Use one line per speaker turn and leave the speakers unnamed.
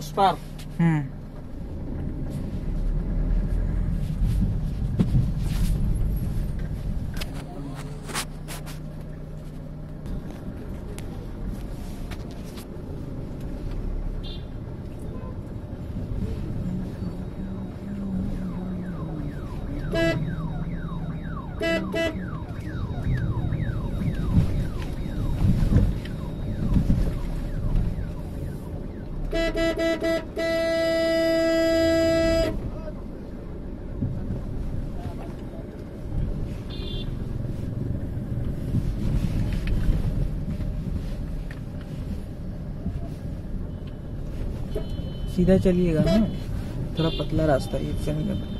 Ospar.
Hum. सीधा चलिएगा ना? थोड़ा पतला रास्ता ये इससे नहीं करना